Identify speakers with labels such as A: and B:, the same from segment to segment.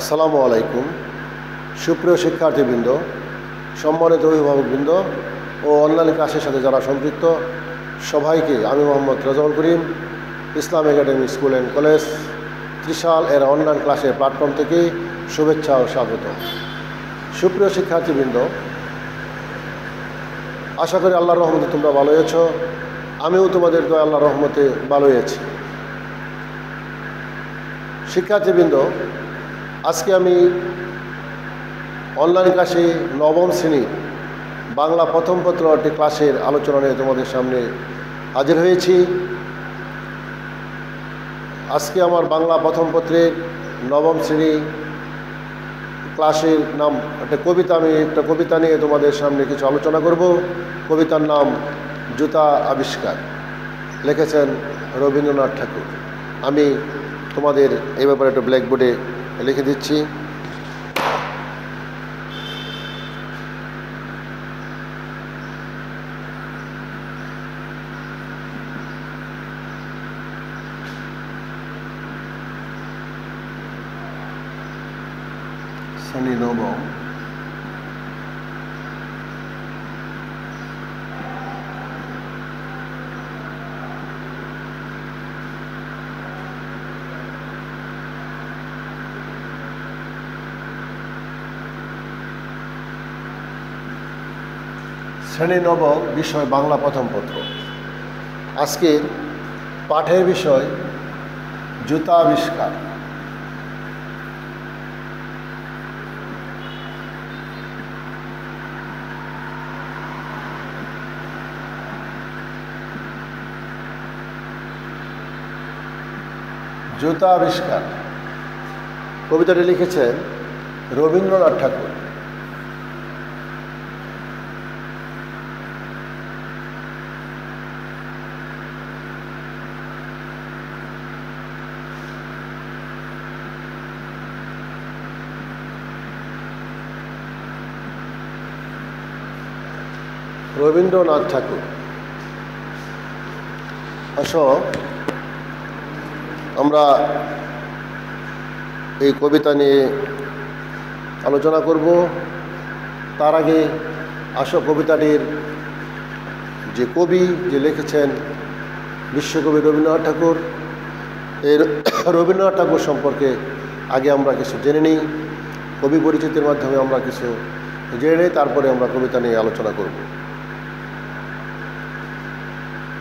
A: আসসালামু আলাইকুম। সুপ্রিয় শিক্ষার্থীবৃন্দ, সম্মানিত অভিভাবকবৃন্দ ও অন্যান্য ক্লাসের সাথে যারা সম্পৃক্ত, সবাইকে আমি Mohammad Rajaul Karim, Islam Academy School and College, Trishal এর অনলাইন ক্লাসের প্ল্যাটফর্ম থেকে শুভেচ্ছা ও স্বাগত। সুপ্রিয় শিক্ষার্থীবৃন্দ, আশা করি আল্লাহর রহমতে তোমরা ভালো আছো, আমিও তোমাদের দয়া আল্লাহর রহমতে ভালো আছি। শিক্ষার্থীবৃন্দ আজকে আমি অনলাইন ক্লাসে নবম শ্রেণি বাংলা প্রথম পত্র একটি ক্লাসের আলোচনা নিয়ে তোমাদের সামনে হাজির হয়েছি। আজকে আমার বাংলা প্রথম পত্রের নবম শ্রেণি ক্লাসের নাম, একটা কবিতা আমি, একটা কবিতা নিয়ে তোমাদের সামনে কিছু আলোচনা করব। কবিতার নাম জুতা আবিষ্কার। লিখেছেন রবীন্দ্রনাথ ঠাকুর। আমি তোমাদের এই ব্যাপারে একটা ব্ল্যাকবোর্ডে লিখে দিচ্ছি। সানি নবম। শ্রেণি নবম বিষয় বাংলা প্রথম পত্র। আজকের পাঠের বিষয় জুতা আবিষ্কার। জুতা আবিষ্কার। কবিতাটি লিখেছেন রবীন্দ্রনাথ ঠাকুর। রবীন্দ্রনাথ ঠাকুর। আসো, আমরা এই কবিতা নিয়ে আলোচনা করব। তার আগে আসো কবিতাটির যে কবি যে লিখেছেন বিশ্বকবি রবীন্দ্রনাথ ঠাকুর এই রবীন্দ্রনাথ ঠাকুর সম্পর্কে আগে আমরা কিছু জেনে নিই। কবি পরিচিতির মাধ্যমে আমরা কিছু জেনে নিই, তারপরে আমরা কবিতা নিয়ে আলোচনা করব।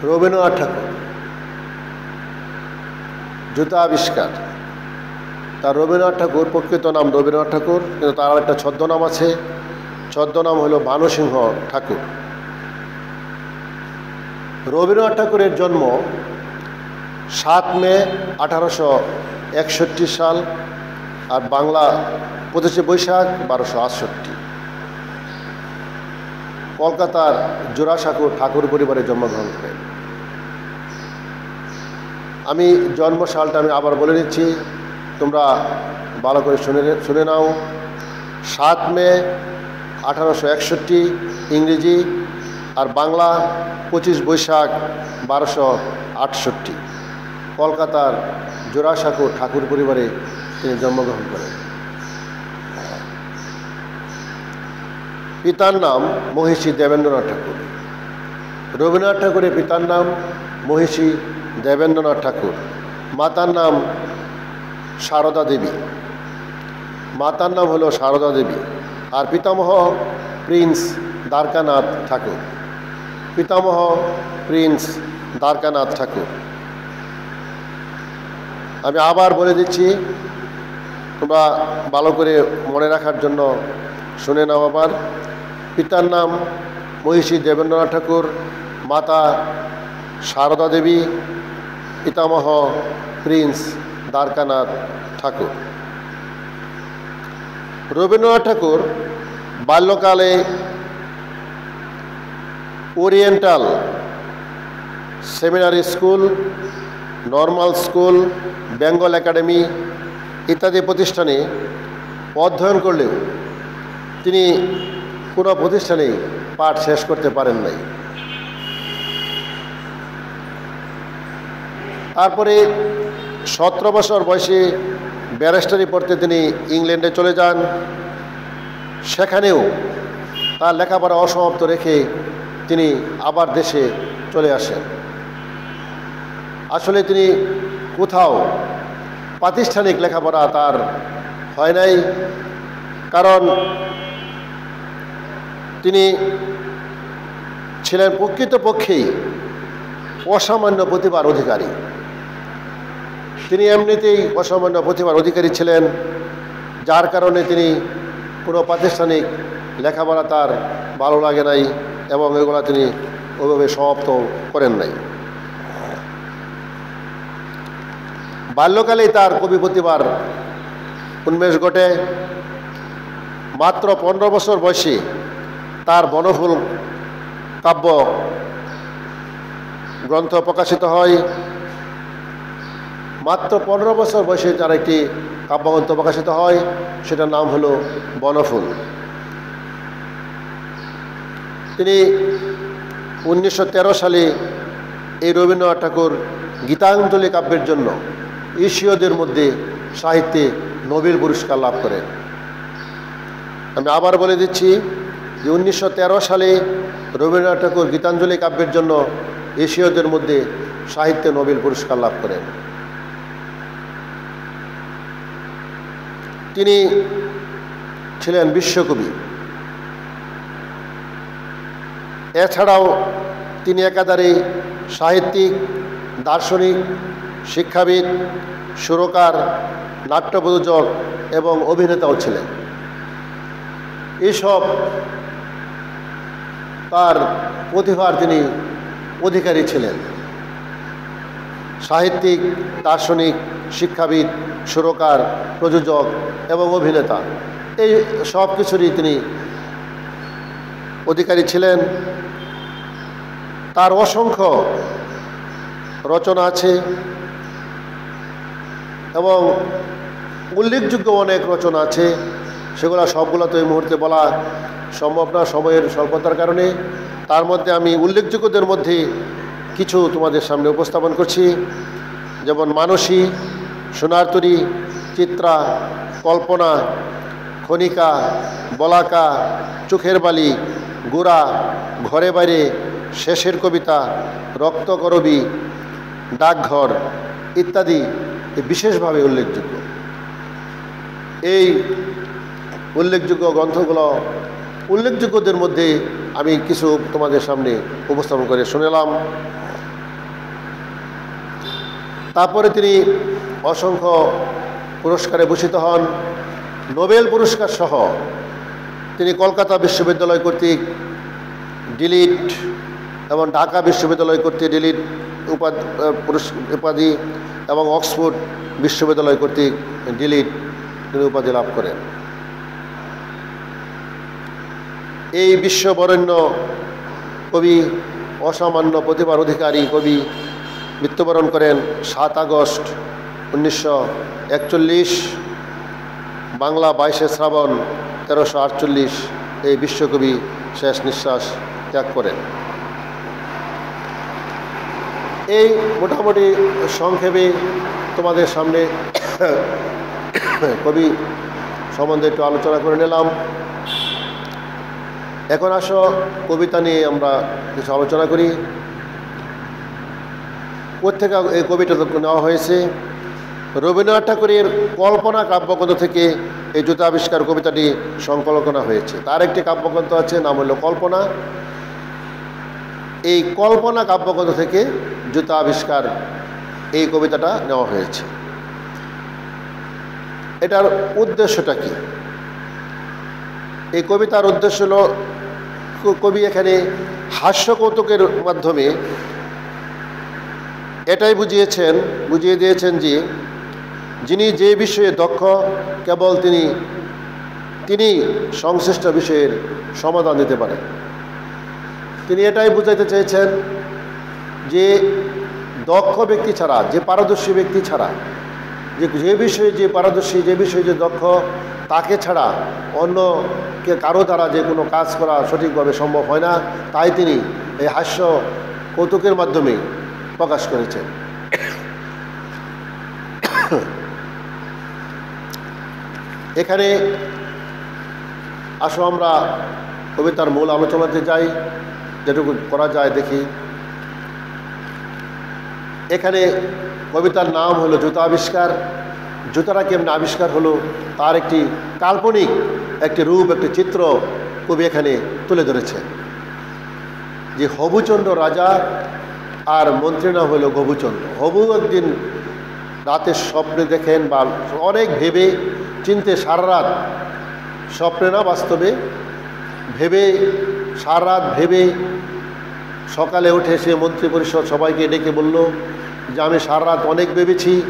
A: রবীন্দ্রনাথ ঠাকুর। জুতা আবিষ্কার। তার রবীন্দ্রনাথ ঠাকুর, প্রকৃত নাম রবীন্দ্রনাথ ঠাকুর, কিন্তু তার একটা ছদ্মনাম আছে। ছদ্মনাম হলো ভানুসিংহ ঠাকুর। রবীন্দ্রনাথ ঠাকুরের জন্ম সাত মে আঠারোশো একষট্টি সাল আর বাংলা পঁচিশে বৈশাখ বারোশো আটষট্টি। কলকাতার জোড়াসাঁকুর ঠাকুর পরিবারে জন্মগ্রহণ করেন। আমি জন্ম সালটা আমি আবার বলে নিচ্ছি তোমরা ভালো করে শুনে শুনে নাও। সাত মে আঠারোশো একষট্টি, ইংরেজি, আর বাংলা পঁচিশ বৈশাখ বারোশো আটষট্টি। কলকাতার জোড়াসাঁকো ঠাকুর পরিবারে তিনি জন্মগ্রহণ করেন। পিতার নাম মহিষী দেবেন্দ্রনাথ ঠাকুর। রবীন্দ্রনাথ ঠাকুরের পিতার নাম মহিষী দেবেন্দ্রনাথ ঠাকুর। মাতার নাম সারদা দেবী। মাতার নাম হলো সারদা দেবী। আর পিতামহ প্রিন্স দ্বারকানাথ ঠাকুর। পিতামহ প্রিন্স দ্বারকানাথ ঠাকুর। আমি আবার বলে দিচ্ছি, তোমরা ভালো করে মনে রাখার জন্য শুনে নাও আবার। পিতার নাম মহিষী দেবেন্দ্রনাথ ঠাকুর, মাতা সারদা দেবী পিতামহ, প্রিন্স দ্বারকানাথ ঠাকুর। রবীন্দ্রনাথ ঠাকুর বাল্যকালে Oriental Seminary School, Normal School, Bengal Academy ইত্যাদি প্রতিষ্ঠানে অধ্যয়ন করলেও তিনি কোনো প্রতিষ্ঠানে পাঠ শেষ করতে পারেন নাই। তারপরে সতেরো বছর বয়সে ব্যারিস্টারি পড়তে তিনি ইংল্যান্ডে চলে যান। সেখানেও তার লেখাপড়া অসমাপ্ত রেখে তিনি আবার দেশে চলে আসেন। আসলে তিনি কোথাও প্রাতিষ্ঠানিক লেখাপড়া তার হয় নাই, কারণ তিনি ছিলেন প্রকৃতপক্ষেই অসামান্য প্রতিভার অধিকারী। এমনিতেই অসামান্য প্রতিভার অধিকারী ছিলেন, যার কারণে তিনি কোনো প্রাতিষ্ঠানিক লেখাপড়া তার ভালো লাগে নাই এবং এগুলো তিনি ওইভাবে সমাপ্ত করেন নাই। বাল্যকালেই তার কবি প্রতিভার উন্মেষ ঘটে। মাত্র পনেরো বছর বয়সে তার বনফুল কাব্য গ্রন্থ প্রকাশিত হয়। মাত্র পনেরো বছর বয়সে তার একটি কাব্যগ্রন্থ প্রকাশিত হয়, সেটার নাম হলো বনফুল। তিনি উনিশশো তেরো সালে এই রবীন্দ্রনাথ ঠাকুর গীতাঞ্জলি কাব্যের জন্য এশীয়দের মধ্যে সাহিত্যে নোবেল পুরস্কার লাভ করেন। আমি আবার বলে দিচ্ছি যে উনিশশো তেরো সালে রবীন্দ্রনাথ ঠাকুর গীতাঞ্জলি কাব্যের জন্য এশীয়দের মধ্যে সাহিত্যে নোবেল পুরস্কার লাভ করেন। তিনি ছিলেন বিশ্বকবি। এছাড়াও তিনি একাধারে সাহিত্যিক, দার্শনিক, শিক্ষাবিদ, সুরকার নাট্য প্রযোজক এবং অভিনেতাও ছিলেন। এসব তার প্রতিভার তিনি অধিকারী ছিলেন। সাহিত্যিক, দার্শনিক, শিক্ষাবিদ সুরকার, প্রযোজক এবং অভিনেতা। এই সব কিছুরই তিনি অধিকারী ছিলেন। তার অসংখ্য রচনা আছে এবং উল্লেখযোগ্য অনেক রচনা আছে। সেগুলো সবগুলো তো এই মুহূর্তে বলা সম্ভব না, সময়ের স্বল্পতার কারণে। তার মধ্যে আমি উল্লেখযোগ্যদের মধ্যে কিছু তোমাদের সামনে উপস্থাপন করছি। যেমন মানসী সোনারতরী, চিত্রা, কল্পনা, খনিকা, বলাকা, চোখের বালি গোড়া ঘরে বাইরে, শেষের কবিতা রক্তকরবী ডাকঘর ইত্যাদি বিশেষভাবে উল্লেখযোগ্য। এই উল্লেখযোগ্য গ্রন্থগুলো উল্লেখযোগ্যদের মধ্যে আমি কিছু তোমাদের সামনে উপস্থাপন করে শুনেলাম। তারপরে তিনি অসংখ্য পুরস্কারে ভূষিত হন। নোবেল পুরস্কার সহ তিনি কলকাতা বিশ্ববিদ্যালয় কর্তৃক ডিলিট এবং ঢাকা বিশ্ববিদ্যালয় কর্তৃক ডিলিট উপাধি এবং অক্সফোর্ড বিশ্ববিদ্যালয় কর্তৃক ডিলিট তিনি উপাধি লাভ করেন। এই বিশ্ববরেণ্য কবি, অসামান্য প্রতিভার অধিকারী কবি মৃত্যুবরণ করেন সাত আগস্ট উনিশশো একচল্লিশ, বাংলা বাইশে শ্রাবণ তেরোশো আটচল্লিশ, এই বিশ্বকবি শেষ নিঃশ্বাস ত্যাগ করেন। এই মোটামুটি সংক্ষেপে তোমাদের সামনে কবি সম্বন্ধে একটু আলোচনা করে নিলাম। এখন আসো, কবিতা নিয়ে আমরা কিছু আলোচনা করি। কোথেকে এই কবিটা নেওয়া হয়েছে? রবীন্দ্রনাথ ঠাকুরের কল্পনা কাব্যগ্রন্থ থেকে এই জুতা আবিষ্কার কবিতাটি সংকলনা হয়েছে। তার একটি কাব্যগ্রন্থ আছে, নাম হলো কল্পনা। এই কল্পনা কাব্যগ্রন্থ থেকে জুতা আবিষ্কার এই কবিতাটা নেওয়া হয়েছে। এটার উদ্দেশ্যটা কি? এই কবিতার উদ্দেশ্য হল কবি এখানে হাস্য কৌতুকের মাধ্যমে এটাই বুঝিয়েছেন, বুঝিয়ে দিয়েছেন যে যিনি যে বিষয়ে দক্ষ, কেবল তিনি তিনি সংশ্লিষ্ট বিষয়ের সমাধান দিতে পারে। তিনি এটাই বুঝাইতে চেয়েছেন যে দক্ষ ব্যক্তি ছাড়া, যে পারদর্শী ব্যক্তি ছাড়া, যে যে বিষয়ে যে পারদর্শী, যে বিষয়ে যে দক্ষ, তাকে ছাড়া অন্য কে, কারও দ্বারা যে কোনো কাজ করা সঠিকভাবে সম্ভব হয় না, তাই তিনি এই হাস্য কৌতুকের মাধ্যমে প্রকাশ করেছেন। এখানে আসো আমরা কবিতার মূল আলোচনাতে যাই, যেটুকু করা যায় দেখি। এখানে কবিতার নাম হলো জুতা আবিষ্কার। জুতাটা কেমন আবিষ্কার হলো, তার একটি কাল্পনিক একটি রূপ, একটি চিত্র কবি এখানে তুলে ধরেছে। যে হবুচন্দ্র রাজা আর মন্ত্রী নাম হলো গবুচন্দ্র। হবু একদিন রাতে স্বপ্নে দেখেন বা অনেক ভেবে চিনতে সারা রাত স্বপ্নে না বাস্তবে? ভেবে, সারা রাত ভেবে সকালে উঠে সে মন্ত্রী পরিষদ সবাইকে ডেকে বলল যে, আমি সারা রাত অনেক ভেবেছি,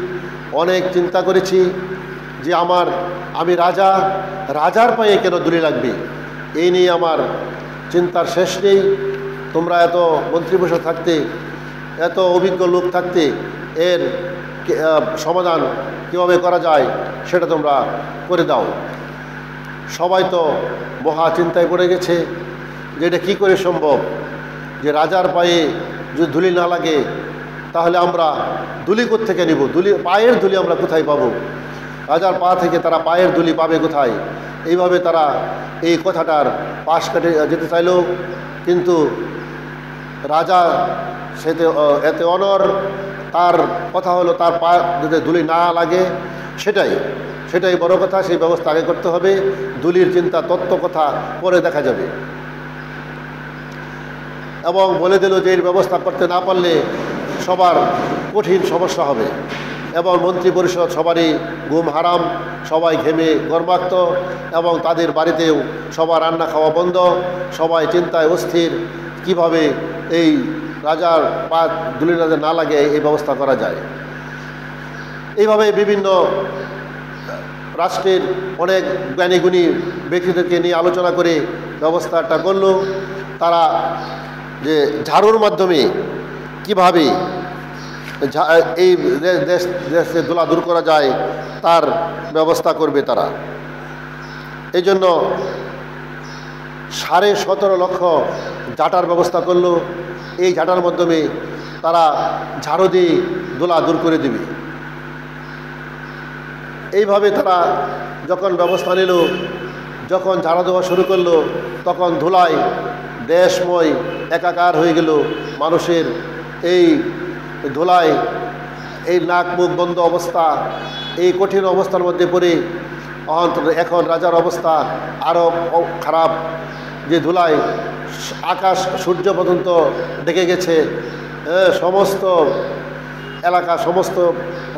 A: অনেক চিন্তা করেছি যে, আমার, আমি রাজা, রাজার পায়ে কেন দূরে লাগবে? এই নিয়ে আমার চিন্তার শেষ নেই। তোমরা এত মন্ত্রী থাকতে, এত অভিজ্ঞ লোক থাকতে, এর সমাধান কীভাবে করা যায় সেটা তোমরা করে দাও। সবাই তো মহা চিন্তায় পড়ে গেছে যে এটা কী করে সম্ভব? যে রাজার পায়ে যদি ধুলি না লাগে, তাহলে আমরা দুলি থেকে নিব? দুলি পায়ের ধুলি আমরা কোথায় পাবো? রাজার পা থেকে তারা পায়ের ধুলি পাবে কোথায়? এইভাবে তারা এই কথাটার পাশ কাটে, যেতে চাইলেও কিন্তু রাজা সেতে এতে অনর তার কথা হলো তার পা যাতে ধুলি না লাগে, সেটাই সেটাই বড় কথা, সেই ব্যবস্থা আগে করতে হবে। দুলির চিন্তা, তত্ত্ব কথা পরে দেখা যাবে। এবং বলে দিল যে এর ব্যবস্থা করতে না পারলে সবার কঠিন সমস্যা হবে। এবং মন্ত্রী পরিষদ সবারই ঘুম হারাম, সবাই ঘেমে গর্মাক্ত এবং তাদের বাড়িতেও সবার রান্না খাওয়া বন্ধ, সবাই চিন্তায় অস্থির। কীভাবে এই রাজার পা দুলি রাজা না লাগে এই ব্যবস্থা করা যায়। এইভাবে বিভিন্ন রাষ্ট্রের অনেক জ্ঞানীগুণী ব্যক্তিদেরকে নিয়ে আলোচনা করে ব্যবস্থাটা করল। তারা যে ঝাড়ুর মাধ্যমে কীভাবে এই দেশ দেশে দোলা দূর করা যায়, তার ব্যবস্থা করবে তারা। এই জন্য সাড়ে সতেরো লক্ষ জাটার ব্যবস্থা করল। এই ঝাঁটার মাধ্যমে তারা ঝাড়ু দিয়ে দোলা দূর করে দিবে। এইভাবে তারা যখন ব্যবস্থা নিল, যখন ঝাড়া দেওয়া শুরু করল, তখন ধুলায় দেশময় একাকার হয়ে গেল মানুষের এই ধুলায়। এই নাক মুখ বন্ধ অবস্থা, এই কঠিন অবস্থার মধ্যে পড়ে এখন রাজার অবস্থা আরও খারাপ। যে ধুলায় আকাশ, সূর্য পর্যন্ত ডেকে গেছে সমস্ত এলাকা, সমস্ত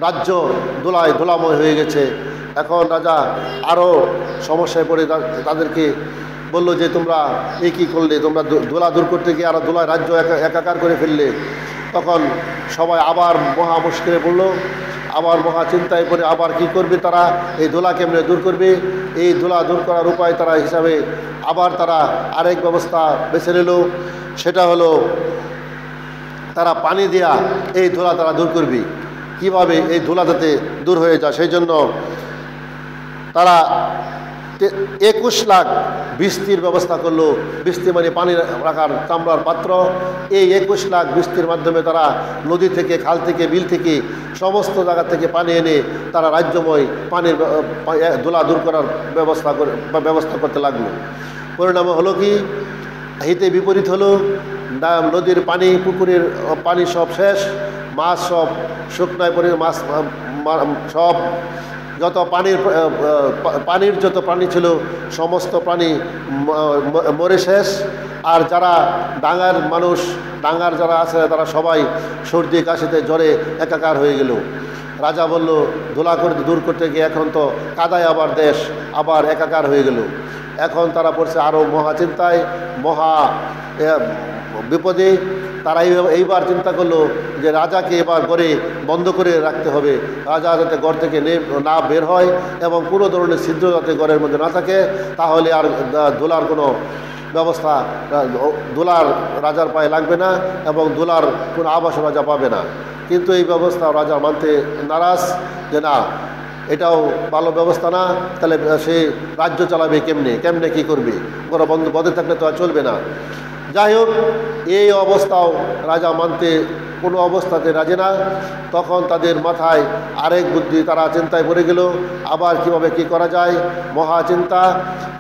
A: রাজ্য দোলায় দোলাময় হয়ে গেছে। এখন রাজা আরও সমস্যায় পড়ে তাদেরকে বলল যে, তোমরা এই কী করলে? তোমরা দোলা দূর করতে গিয়ে আরও দোলায় রাজ্য একা- একাকার করে ফেললে। তখন সবাই আবার মহা মুশকিলে পড়ল। আবার মহা চিন্তায় আবার কি করবে তারা? এই দোলা কেমনে দূর করবে? এই দোলা দূর করার উপায় তারা হিসাবে আবার তারা আরেক ব্যবস্থা বেছে নিল। সেটা হলো তারা পানি দেয়া এই ধুলা তারা দূর করবে। কীভাবে এই ধুলা যাতে দূর হয়ে যায় সেই জন্য তারা একুশ লাখ বৃষ্টির ব্যবস্থা করল। বৃষ্টি মানে পানি রাখার চামড়ার পাত্র। এই একুশ লাখ বৃষ্টির মাধ্যমে তারা নদী থেকে, খাল থেকে, বিল থেকে সমস্ত জায়গা থেকে পানি এনে তারা রাজ্যময় পানির ধুলা দূর করার ব্যবস্থা করে ব্যবস্থা করতে লাগল। পরিণামে হলো কি? হিতে বিপরীত হলো নদীর পানি, পুকুরের পানি সব শেষ, মাছ সব শুকনায় পরে মাছ সব যত পানির পানির যত প্রাণী ছিল, সমস্ত প্রাণী মরে শেষ। আর যারা ডাঙার মানুষ, ডাঙার যারা আছে, তারা সবাই সর্দি, কাশিতে জ্বরে একাকার হয়ে গেল। রাজা বলল, ধুলা করে দূর করতে গিয়ে এখন তো কাদায় আবার দেশ, আবার একাকার হয়ে গেল। এখন তারা পড়ছে আরও মহা চিন্তায়, মহা বিপদে তারা এইবার চিন্তা করল যে রাজাকে এবার গড়ে বন্ধ করে রাখতে হবে। রাজা যাতে গড় থেকে না বের হয় এবং কোনো ধরনের ছিদ্র যাতে গড়ের মধ্যে না থাকে, তাহলে আর দোলার কোনো ব্যবস্থা দোলার রাজার পায়ে লাগবে না এবং দোলার কোনো আবাস রাজা পাবে না। কিন্তু এই ব্যবস্থা রাজা মানতে নারাজ যে না, এটাও ভালো ব্যবস্থা না, তাহলে সে রাজ্য চালাবে কেমনে? কেমনে কি করবে? কোনো বন্ধ পদে থাকলে তো আর চলবে না। যাই হোক এই অবস্থাও রাজা মানতে কোনো অবস্থাতে রাজি না। তখন তাদের মাথায় আরেক বুদ্ধি তারা চিন্তায় পড়ে গেল, আবার কীভাবে কি করা যায়? মহা চিন্তা।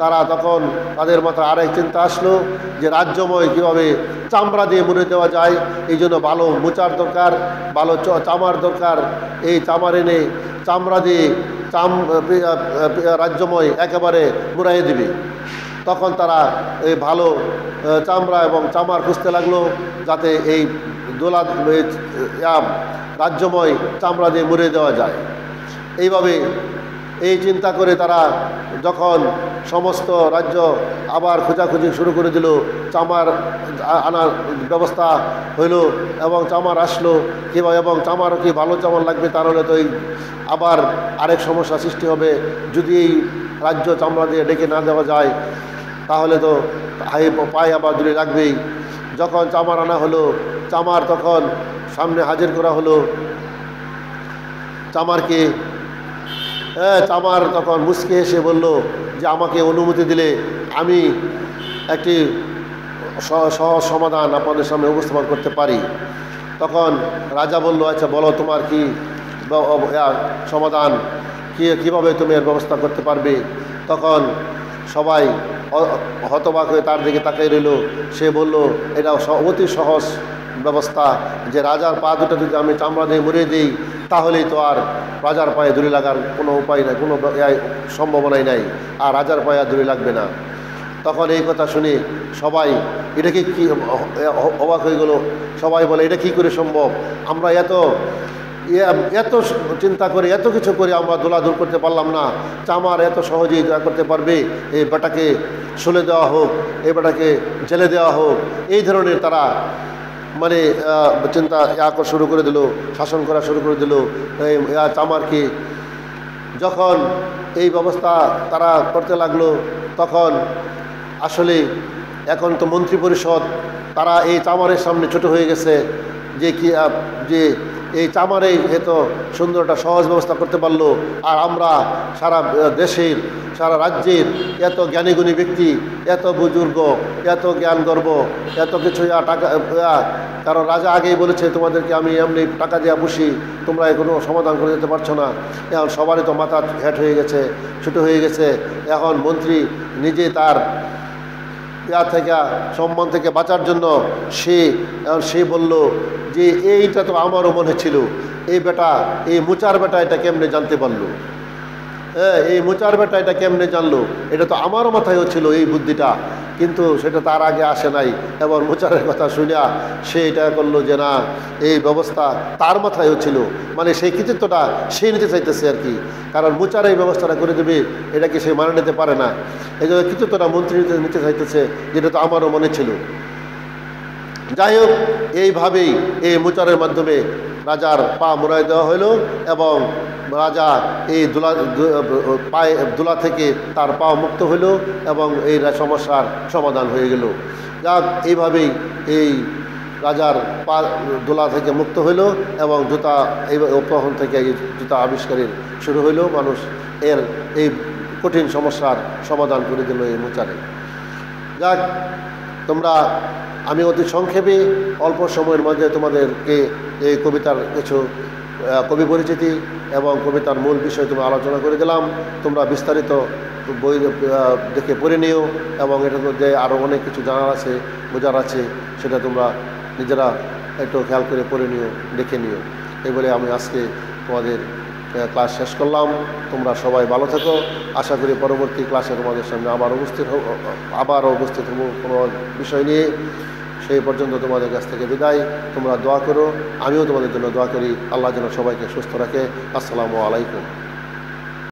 A: তারা তখন তাদের মাথায় আরেক চিন্তা আসলো যে, রাজ্যময় কীভাবে চামড়া দিয়ে মুড়ে দেওয়া যায়? এই জন্য ভালো মোচার দরকার ভালো চামার দরকার। এই চামার এনে চামড়া দিয়ে চাম, রাজ্যময় একেবারে মুড়াইয়ে দিবে। তখন তারা এই ভালো চামড়া এবং চামার খুঁজতে লাগল যাতে এই দোলা রাজ্যময় চামড়া দিয়ে মুড়ে দেওয়া যায়। এইভাবে এই চিন্তা করে তারা যখন সমস্ত রাজ্য আবার খোঁজাখুঁজি শুরু করে দিল, চামার আনার ব্যবস্থা হইল এবং চামার আসলো কিংবা, এবং চামারও কি ভালো চামার লাগবে তার হলে তো এই আবার আরেক সমস্যা সৃষ্টি হবে। যদি এই রাজ্য চামড়া দিয়ে ডেকে না দেওয়া যায় তাহলে তো হাই পায়ে আবার দূরে লাগবেই যখন চামার আনা হলো, চামার তখন সামনে হাজির করা হলো। চামারকে হ্যাঁ চামার তখন মুসকে এসে বলল যে, আমাকে অনুমতি দিলে আমি একটি সহজ সমাধান আপনাদের সামনে উপস্থাপন করতে পারি। তখন রাজা বলল আচ্ছা বলো তোমার কি সমাধান? কী, কীভাবে তুমি এর ব্যবস্থা করতে পারবে? তখন সবাই হতবাক হয়ে তার দিকে তাকিয়ে রইল। সে বলল, এটা অতি সহজ ব্যবস্থা যে রাজার পা দুটো যদি আমি চামড়া দিয়ে মুড়িয়ে দিই, তাহলেই তো আর রাজার পায়ে দূরে লাগার কোনো উপায় নাই, কোনো সম্ভাবনাই নাই। আর রাজার পায়ে আর দূরে লাগবে না। তখন এই কথা শুনে সবাই এটাকে কি অবাক হয়ে গেল। সবাই বলে, এটা কি করে সম্ভব? আমরা এত এত চিন্তা করে, এত কিছু করে আমরা দোলা দূর করতে পারলাম না। চামার এত সহজেই দয়া করতে পারবে, এই বেটাকে শুলে দেওয়া হোক, এই বেটাকে জেলে দেওয়া হোক, এই ধরনের তারা মানে চিন্তা ইয়া শুরু করে দিল, শাসন করা শুরু করে দিল। ইয়া চামারকে যখন এই ব্যবস্থা তারা করতে লাগল, তখন আসলে এখন তো মন্ত্রী পরিষদ, তারা এই চামারের সামনে ছোট হয়ে গেছে। যে কি যে এই চামারে এত সুন্দর একটা সহজ ব্যবস্থা করতে পারল। আর আমরা সারা দেশের, সারা রাজ্যের এত জ্ঞানীগুণী ব্যক্তি, এত বুজুর্গ, এত জ্ঞান গর্ব, এত কিছু টাকা কারণ রাজা আগেই বলেছে, তোমাদেরকে আমি এমনি টাকা দেওয়া বসি, তোমরা কোনো সমাধান করে যেতে পারছ না। এখন সবারই তো মাথা হ্যাট হয়ে গেছে, ছোটো হয়ে গেছে। এখন মন্ত্রী নিজে তার ইয়া থেকে সম্মান থেকে বাঁচার জন্য সে সে বলল যে এইটা তো আমারও মনে ছিল। এই বেটা, এই মোচার বেটা এটা কেমনে জানতে পারল? হ্যাঁ এই মোচার বেটা এটা কেমনে জানলো? এটা তো আমারও মাথায়ও ছিল এই বুদ্ধিটা। কিন্তু সেটা তার আগে আসে নাই। এবং মোচারের কথা শুনিয়া সে এটা করল যে না, এই ব্যবস্থা তার মাথায়ও ছিল। মানে সেই কৃতিত্বটা সে নিতে চাইতেছে আর কি। কারণ মোচার এই ব্যবস্থাটা করে দেবে এটাকে সে মানে নিতে পারে না? এই জন্য কৃতিত্বটা মন্ত্রী নিতে নিতে চাইতেছে, যেটা তো আমারও মনে ছিল। যাই হোক, এইভাবেই এই মোচারের মাধ্যমে রাজার পা মোড়াই দেওয়া হলো এবং রাজা এই দোলা পায়ে, দোলা থেকে তার পা মুক্ত হইল এবং এই সমস্যার সমাধান হয়ে গেল। যাক, এইভাবেই এই রাজার পা, দোলা থেকে মুক্ত হইল এবং জুতা এই তখন থেকে এই জুতা আবিষ্কারের শুরু হইল। মানুষ এর এই কঠিন সমস্যার সমাধান করে দিল এই মোচারে। যাক তোমরা, আমি অতি সংক্ষেপে অল্প সময়ের মধ্যে তোমাদেরকে এই কবিতার কিছু কবি পরিচিতি এবং কবিতার মূল বিষয় তোমরা আলোচনা করে দিলাম। তোমরা বিস্তারিত বই দেখে পড়ে নিও এবং এটার মধ্যে আরও অনেক কিছু জানার আছে, বোঝার আছে, সেটা তোমরা নিজেরা একটু খেয়াল করে পড়ে নিও, দেখে নিও। এই বলে আমি আজকে তোমাদের ক্লাস শেষ করলাম। তোমরা সবাই ভালো থাকো। আশা করি পরবর্তী ক্লাসে তোমাদের সামনে আবার উপস্থিত হব আবার উপস্থিত হব কোনো বিষয় নিয়ে। সেই পর্যন্ত তোমাদের কাছ থেকে বিদায়। তোমরা দোয়া করো। আমিও তোমাদের জন্য দোয়া করি। আল্লাহ যেন সবাইকে সুস্থ রাখে। আসসালামু আলাইকুম।